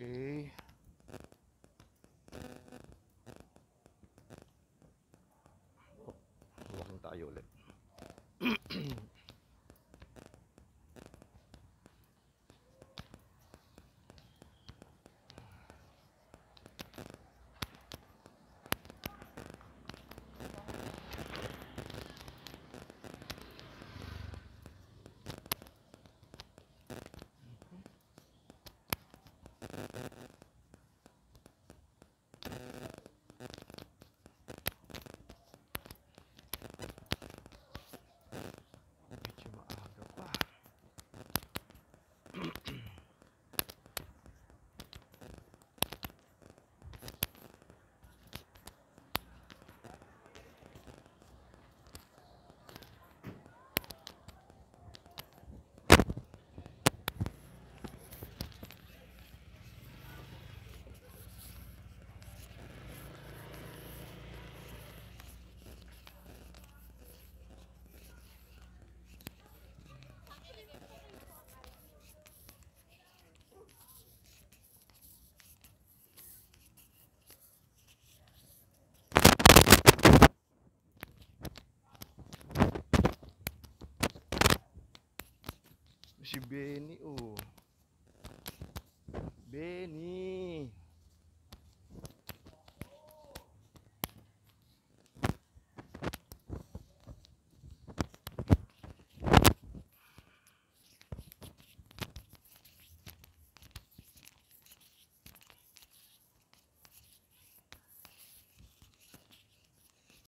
Okay. Huwag tayo ulit. shi beni o. Beni